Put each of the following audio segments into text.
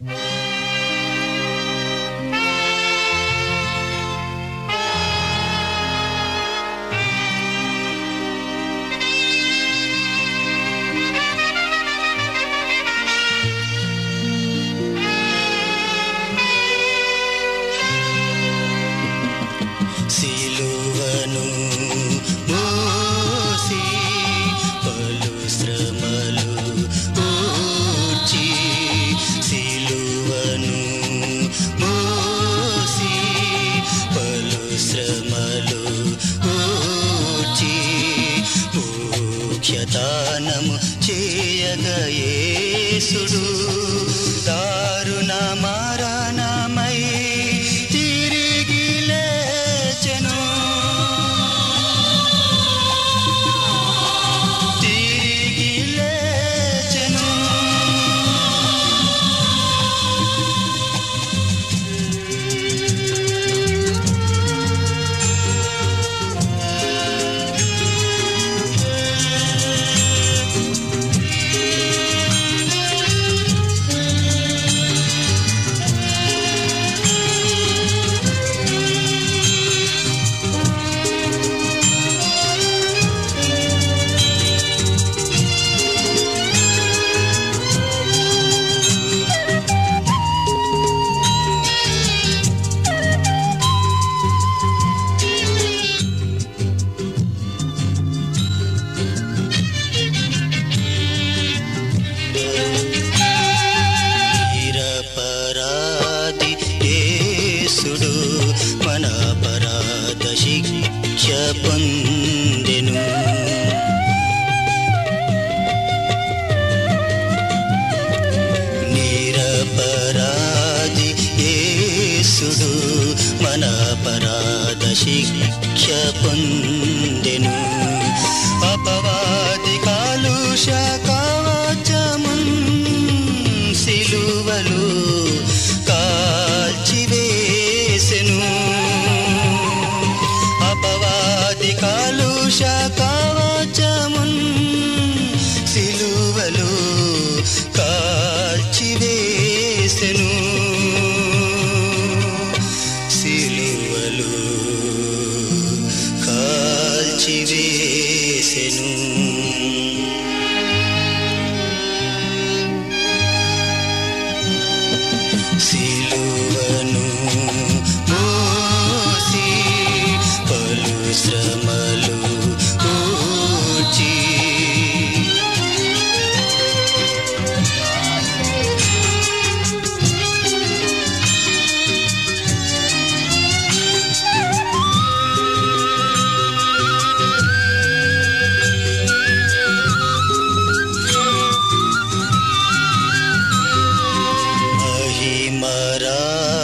Yeah. ముఖ్యదానము చేయగయేసుడు मन परादशि भिक्षपन्दिनु निरपरादि सु मन ಶಿವೇಸೆನು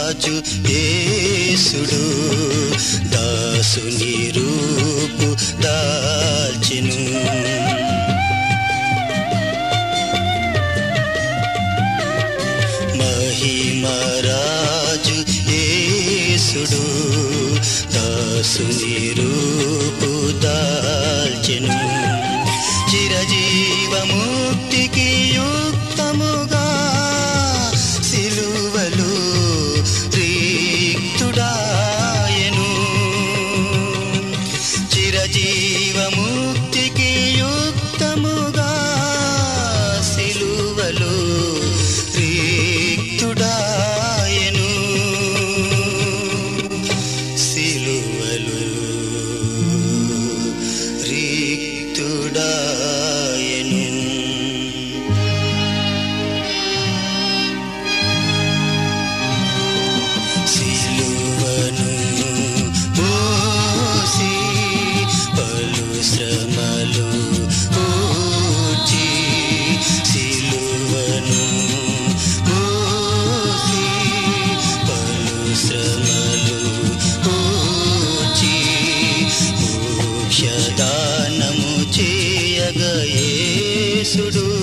రాజు యేసుడు. దాసుని రూపు దాల్చెను. మహిమరాజు యేసుడు. దాసుని రూపు పురుషుడు